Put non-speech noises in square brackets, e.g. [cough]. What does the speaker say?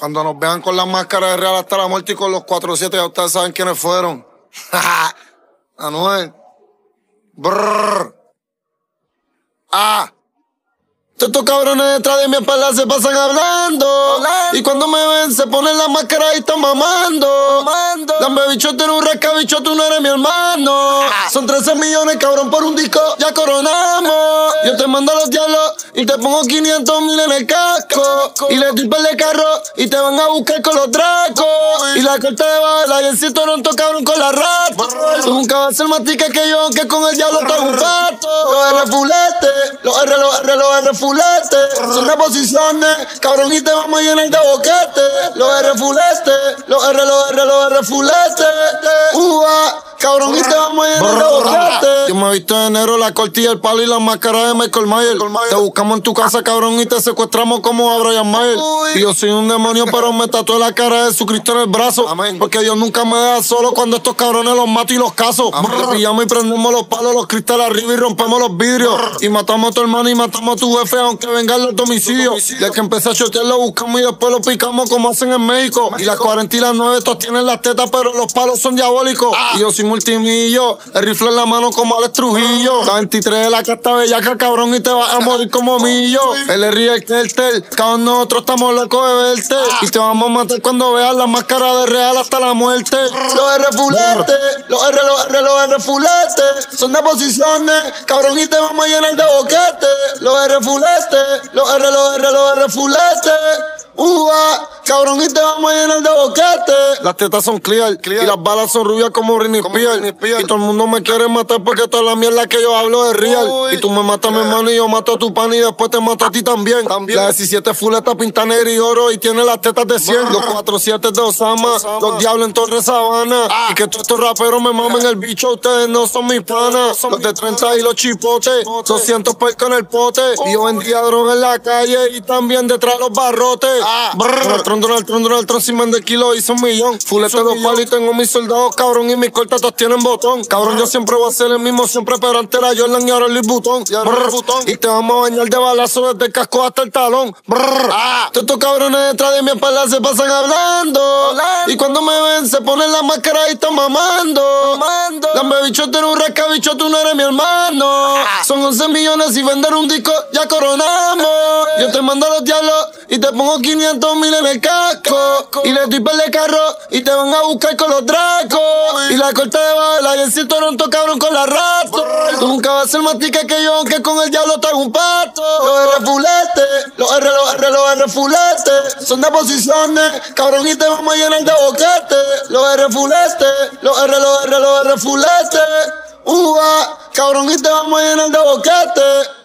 Cuando nos vean con las máscaras de Real hasta la muerte y con los 4-7, ya ustedes saben quiénes fueron. [laughs] Anuel. Brrr. Ah. Estos cabrones detrás de mi espalda se pasan hablando. Y cuando me ven, se ponen la máscara y están mamando. mamando. Dame bicho, tú eres un bicho, tú no eres mi hermano. Son 13 millones, cabrón, por un disco, ya coronamos. Yo te mando a los diablos y te pongo 500 mil en el casco. Y le doy de carro y te van a buscar con los dracos. Y la corte de bala y el no Toronto, cabrón, con la rata. Tú nunca vas a ser más tica que yo, que con el diablo está un pato. Los R fulete, los R, los R, los R fulete. Son reposiciones, cabrón, y te vamos a llenar de boquete. Los R fulete, los R, los R, los R. Uva. Cabrón, y te vamos a llenar de boquete. Yo me visto de enero la cortilla, el palo y la máscara de Michael Myers. Te buscamos en tu casa, cabrón, y te secuestramos como a Brian Mayer. Y yo soy un demonio, pero me tatué la cara de Jesucristo en el brazo. Amén. Porque Dios nunca me deja solo cuando estos cabrones los mato y los caso. Pillamos y prendemos los palos, los cristales arriba y rompemos los vidrios. Y matamos a tu hermano y matamos a tu jefe, aunque vengan los domicilios. Ya que empecé a chotear, lo buscamos y después lo picamos como hacen en México. Y las 40 y las 9, estos tienen las tetas, pero los palos son diabólicos. Y yo soy multimillo, el rifle en la mano como Alex Trujillo. La 23 de la casta bellaca, cabrón, y te vas a morir como millo. Él ríe el Kertel, cabrón, nosotros estamos locos de verte. Y te vamos a matar cuando veas la máscara de real hasta la muerte. Los R fulete, los R, los R, los R fulete. Son de posiciones, cabrón, y te vamos a llenar de boquete. Los R fulete, los R, los R, los R fulete. Uva, cabrón, y te vamos a llenar de boquete. Las tetas son clear, y las balas son rubias como Rini Y todo el mundo me quiere matar porque toda la mierda que yo hablo es real. Y tú me matas, mi hermano, y yo mato a tu pan y después te mato a ti también. también. La 17 fuleta pinta negro y oro y tiene las tetas de 100. Los 47 de Osama, los diablos en Torre Sabana. Ah. Y que todos estos raperos me mamen el bicho, ustedes no son mis panas. Los de 30 y los chipotes, 200 puercos en el pote. Y yo vendía droga en la calle y también detrás los barrotes. Donald Trump, Donald Trump, Donald Trump, sin vender kilos hizo un millón. Fulete dos palos y tengo mis soldados, cabrón, y mis cortas todos tienen botón. Cabrón, yo siempre voy a ser el mismo, siempre, pero antes era Jordan y ahora el Butón. Y te vamos a bañar de balazo desde el casco hasta el talón. Ah. Estos cabrones detrás de mi espalda se pasan hablando. Y cuando me ven, se ponen la máscara y están mamando. mamando. Dame bicho, tú eres un rasca, bicho, tú no eres mi hermano. Ah. Son 11 millones y vender un disco, ya coronamos. Yo te mando a los diablos y te pongo 500 mil en el casco. Y le doy de carro y te van a buscar con los dracos. Y la corte de bala y el cinto Toronto cabrón con la rata. Tú nunca vas a ser más tica que yo, aunque con el diablo te hago un pato. Los R fulete, los R, los R, los R fulete. Son de posiciones, cabrón, y te vamos a llenar de boquete. Los R fulete, los R, los R, los R fulete. Uva, cabrón, y te vamos a llenar de boquete.